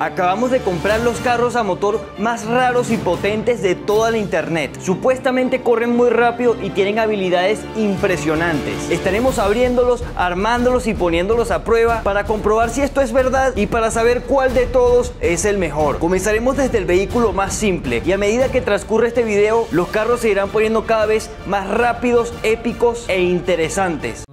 Acabamos de comprar los carros a motor más raros y potentes de toda la internet. Supuestamente corren muy rápido y tienen habilidades impresionantes. Estaremos abriéndolos, armándolos y poniéndolos a prueba para comprobar si esto es verdad y para saber cuál de todos es el mejor. Comenzaremos desde el vehículo más simple y a medida que transcurre este video, los carros se irán poniendo cada vez más rápidos, épicos e interesantes.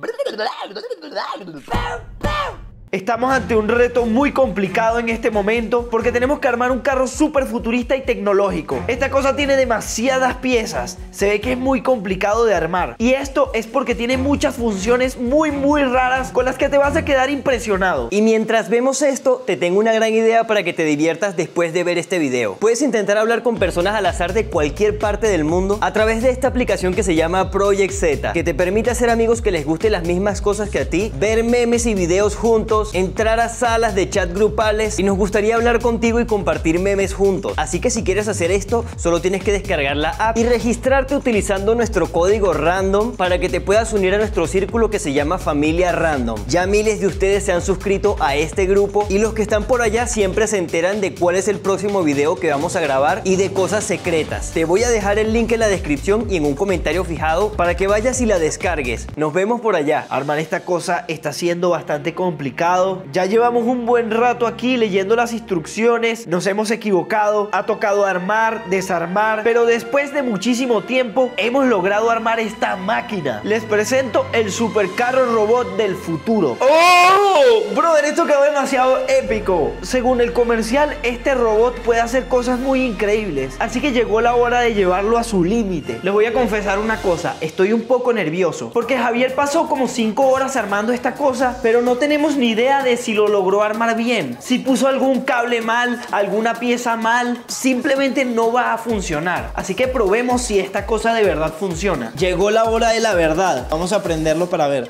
Estamos ante un reto muy complicado en este momento porque tenemos que armar un carro súper futurista y tecnológico. Esta cosa tiene demasiadas piezas, se ve que es muy complicado de armar. Y esto es porque tiene muchas funciones muy muy raras con las que te vas a quedar impresionado. Y mientras vemos esto, te tengo una gran idea para que te diviertas después de ver este video. Puedes intentar hablar con personas al azar de cualquier parte del mundo a través de esta aplicación que se llama Project Z, que te permite hacer amigos que les gusten las mismas cosas que a ti, ver memes y videos juntos, entrar a salas de chat grupales y nos gustaría hablar contigo y compartir memes juntos. Así que si quieres hacer esto, solo tienes que descargar la app y registrarte utilizando nuestro código random para que te puedas unir a nuestro círculo que se llama Familia Random. Ya miles de ustedes se han suscrito a este grupo y los que están por allá siempre se enteran de cuál es el próximo video que vamos a grabar y de cosas secretas. Te voy a dejar el link en la descripción y en un comentario fijado para que vayas y la descargues. Nos vemos por allá. Armar esta cosa está siendo bastante complicado ya llevamos un buen rato aquí leyendo las instrucciones, nos hemos equivocado, ha tocado armar, desarmar, pero después de muchísimo tiempo hemos logrado armar esta máquina. Les presento el supercarro robot del futuro. ¡Oh! Brother, esto quedó demasiado épico. Según el comercial, este robot puede hacer cosas muy increíbles, así que llegó la hora de llevarlo a su límite. Les voy a confesar una cosa, estoy un poco nervioso, porque Javier pasó como 5 horas armando esta cosa, pero no tenemos ni idea de si lo logró armar bien. Si puso algún cable mal, alguna pieza mal, simplemente no va a funcionar. Así que probemos si esta cosa de verdad funciona. Llegó la hora de la verdad. Vamos a prenderlo para ver.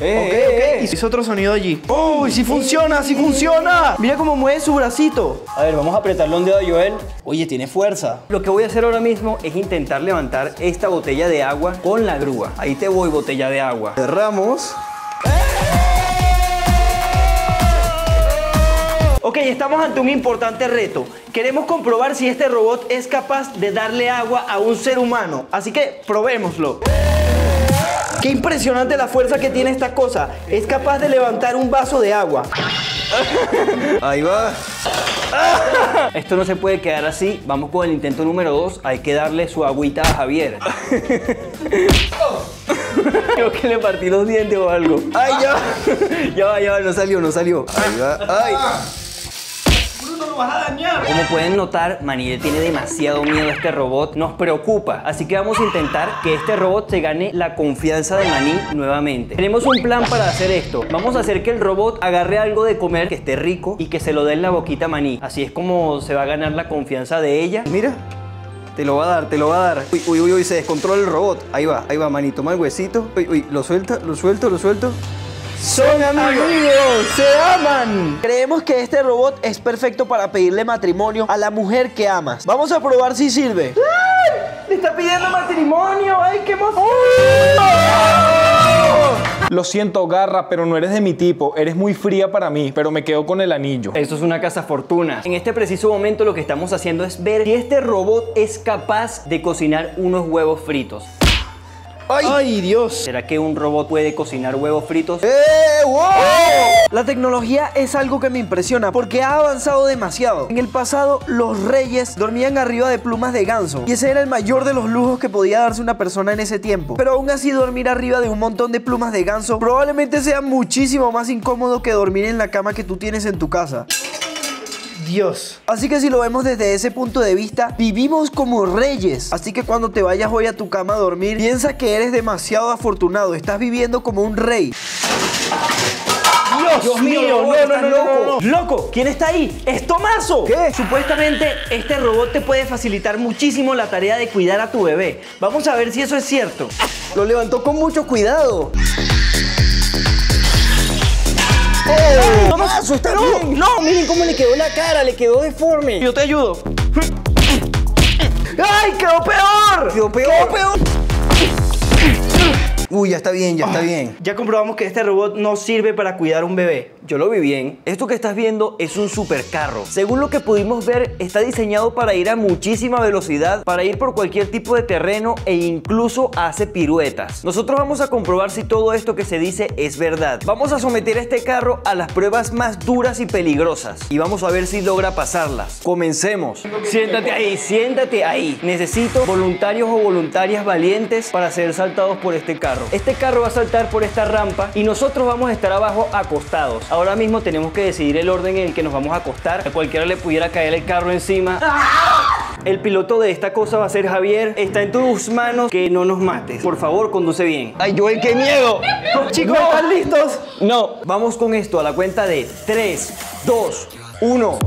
Eh, eh, eh. Hizo otro sonido allí. ¡Uy! ¡Sí funciona! ¡Sí funciona! Mira cómo mueve su bracito. A ver, vamos a apretarle un dedo a Joel. Oye, tiene fuerza. Lo que voy a hacer ahora mismo es intentar levantar esta botella de agua con la grúa. Ahí te voy, botella de agua. Cerramos. Ok, estamos ante un importante reto. Queremos comprobar si este robot es capaz de darle agua a un ser humano. Así que probémoslo. Qué impresionante la fuerza que tiene esta cosa. Es capaz de levantar un vaso de agua. Ahí va. Esto no se puede quedar así. Vamos con el intento número 2. Hay que darle su agüita a Javier. Creo que le partí los dientes o algo. ¡Ay, ya! ya va, ya va, no salió, no salió. Ahí va. ¡Ay! Como pueden notar, Manille tiene demasiado miedo a este robot, nos preocupa, así que vamos a intentar que este robot se gane la confianza de Maní nuevamente. Tenemos un plan para hacer esto, vamos a hacer que el robot agarre algo de comer que esté rico y que se lo dé en la boquita a Maní, así es como se va a ganar la confianza de ella. Mira, te lo va a dar, te lo va a dar. Uy, uy, uy, uy, se descontrola el robot. Ahí va, ahí va, Maní, toma el huesito. Uy, uy, lo suelta, lo suelto, lo suelto. ¡Son amigos! ¡Se aman! Creemos que este robot es perfecto para pedirle matrimonio a la mujer que amas. Vamos a probar si sirve. ¡Ay! ¡Le está pidiendo matrimonio! ¡Ay, qué emoción! Lo siento, Garra, pero no eres de mi tipo. Eres muy fría para mí, pero me quedo con el anillo. Esto es una casa fortuna. En este preciso momento lo que estamos haciendo es ver si este robot es capaz de cocinar unos huevos fritos. ¡Ay! Dios! ¿Será que un robot puede cocinar huevos fritos? ¡Eh! ¡Wow! La tecnología es algo que me impresiona porque ha avanzado demasiado. En el pasado, los reyes dormían arriba de plumas de ganso y ese era el mayor de los lujos que podía darse una persona en ese tiempo. Pero aún así, dormir arriba de un montón de plumas de ganso probablemente sea muchísimo más incómodo que dormir en la cama que tú tienes en tu casa. Dios. Así que si lo vemos desde ese punto de vista, vivimos como reyes. Así que cuando te vayas hoy a tu cama a dormir, piensa que eres demasiado afortunado. Estás viviendo como un rey. Dios, mío, no, no, no, loco. Loco, ¿quién está ahí? ¡Es Tomaso! ¿Qué? Supuestamente este robot te puede facilitar muchísimo la tarea de cuidar a tu bebé. Vamos a ver si eso es cierto. Lo levantó con mucho cuidado. ¡Oh! ¡Tomaso, está bien! No, miren cómo le quedó la cara, le quedó deforme. Yo te ayudo. ¡Ay, quedó peor! Quedó peor. Quedó peor. Uy, ya está bien, ya está bien. Ya comprobamos que este robot no sirve para cuidar un bebé. Yo lo vi bien. Esto que estás viendo es un supercarro. Según lo que pudimos ver, está diseñado para ir a muchísima velocidad, para ir por cualquier tipo de terreno e incluso hace piruetas. Nosotros vamos a comprobar si todo esto que se dice es verdad. Vamos a someter a este carro a las pruebas más duras y peligrosas y vamos a ver si logra pasarlas. Comencemos. Siéntate ahí, siéntate ahí. Necesito voluntarios o voluntarias valientes para ser saltados por este carro. Este carro va a saltar por esta rampa y nosotros vamos a estar abajo acostados. Ahora mismo tenemos que decidir el orden en el que nos vamos a acostar. A cualquiera le pudiera caer el carro encima. El piloto de esta cosa va a ser Javier. Está en tus manos que no nos mates. Por favor, conduce bien. ¡Ay, Joel, qué miedo! Chicos, ¿están listos? No, vamos con esto a la cuenta de 3, 2, 1.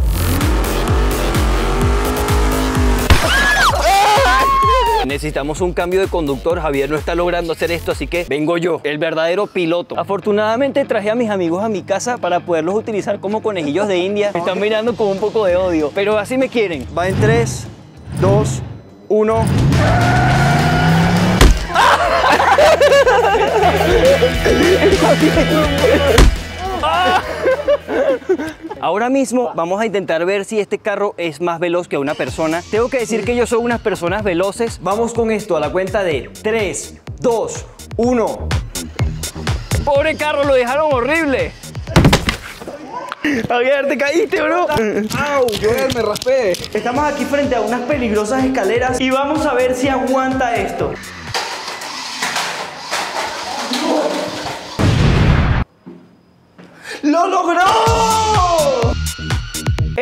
Necesitamos un cambio de conductor. Javier no está logrando hacer esto, así que vengo yo, el verdadero piloto. Afortunadamente traje a mis amigos a mi casa para poderlos utilizar como conejillos de India. Me están mirando con un poco de odio, pero así me quieren. Va en 3, 2, 1. Ahora mismo vamos a intentar ver si este carro es más veloz que una persona. Tengo que decir que yo soy unas personas veloces. Vamos con esto a la cuenta de 3, 2, 1. Pobre carro, lo dejaron horrible. Javier, te caíste, bro. ¡Au! Joel, me raspé. Estamos aquí frente a unas peligrosas escaleras y vamos a ver si aguanta esto.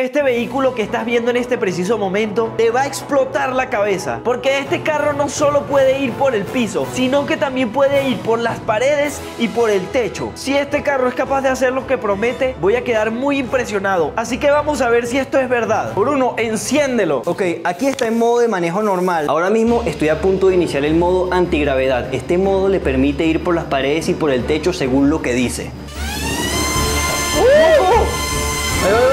Este vehículo que estás viendo en este preciso momento te va a explotar la cabeza. Porque este carro no solo puede ir por el piso, sino que también puede ir por las paredes y por el techo. Si este carro es capaz de hacer lo que promete, voy a quedar muy impresionado. Así que vamos a ver si esto es verdad. Bruno, enciéndelo. Ok, aquí está en modo de manejo normal. Ahora mismo estoy a punto de iniciar el modo antigravedad. Este modo le permite ir por las paredes y por el techo según lo que dice. ¡Wow!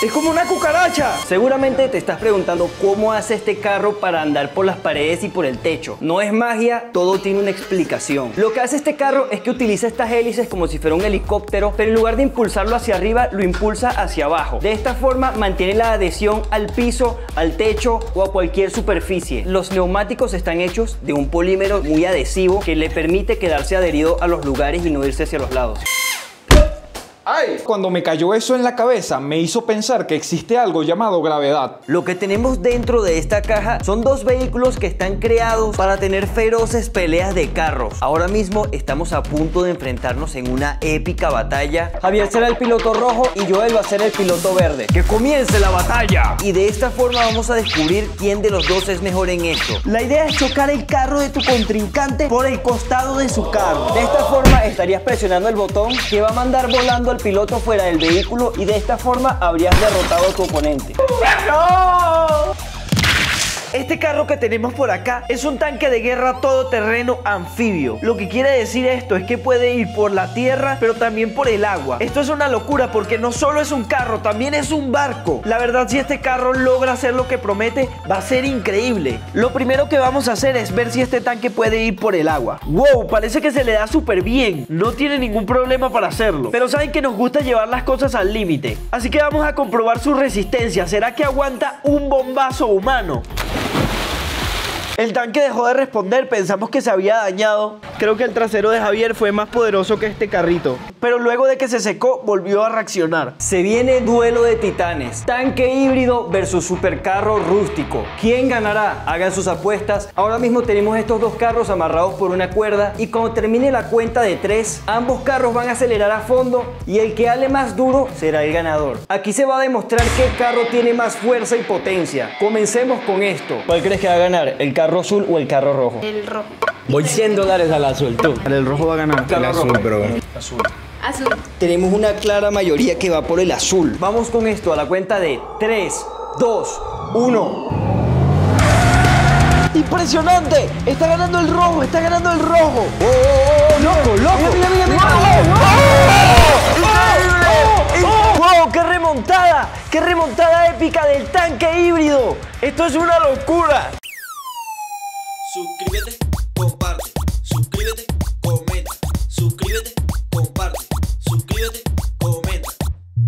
Es como una cucaracha. Seguramente te estás preguntando cómo hace este carro para andar por las paredes y por el techo. No es magia, todo tiene una explicación. Lo que hace este carro es que utiliza estas hélices como si fuera un helicóptero, pero en lugar de impulsarlo hacia arriba, lo impulsa hacia abajo. De esta forma mantiene la adhesión al piso, al techo o a cualquier superficie. Los neumáticos están hechos de un polímero muy adhesivo que le permite quedarse adherido a los lugares y no irse hacia los lados. ¡Ay! Cuando me cayó eso en la cabeza, me hizo pensar que existe algo llamado gravedad. Lo que tenemos dentro de esta caja son dos vehículos que están creados para tener feroces peleas de carros. Ahora mismo estamos a punto de enfrentarnos en una épica batalla. Javier será el piloto rojo y Joel va a ser el piloto verde. ¡Que comience la batalla! Y de esta forma vamos a descubrir quién de los dos es mejor en esto. La idea es chocar el carro de tu contrincante por el costado de su carro. De esta forma estarías presionando el botón que va a mandar volando al piloto fuera del vehículo y de esta forma habrías derrotado a tu oponente. Este carro que tenemos por acá es un tanque de guerra todoterreno anfibio. Lo que quiere decir esto es que puede ir por la tierra, pero también por el agua. Esto es una locura porque no solo es un carro, también es un barco. La verdad, si este carro logra hacer lo que promete, va a ser increíble. Lo primero que vamos a hacer es ver si este tanque puede ir por el agua. ¡Wow! Parece que se le da súper bien. No tiene ningún problema para hacerlo. Pero saben que nos gusta llevar las cosas al límite. Así que vamos a comprobar su resistencia. ¿Será que aguanta un bombazo humano? El tanque dejó de responder, pensamos que se había dañado. Creo que el trasero de Javier fue más poderoso que este carrito. Pero luego de que se secó, volvió a reaccionar. Se viene duelo de titanes. Tanque híbrido versus supercarro rústico. ¿Quién ganará? Hagan sus apuestas. Ahora mismo tenemos estos dos carros amarrados por una cuerda y cuando termine la cuenta de tres, ambos carros van a acelerar a fondo y el que hable más duro será el ganador. Aquí se va a demostrar qué carro tiene más fuerza y potencia. Comencemos con esto. ¿Cuál crees que va a ganar? ¿El carro azul o el carro rojo? El rojo. Voy 100 dólares al azul, tú. El rojo va a ganar. El azul, pero... Azul. Tenemos una clara mayoría que va por el azul. Vamos con esto a la cuenta de 3, 2, 1. ¡Impresionante! Está ganando el rojo, está ganando el rojo. ¡Loco, loco! Mira, mira, mira. ¡Wow! ¡Qué remontada! ¡Qué remontada épica del tanque híbrido! ¡Esto es una locura!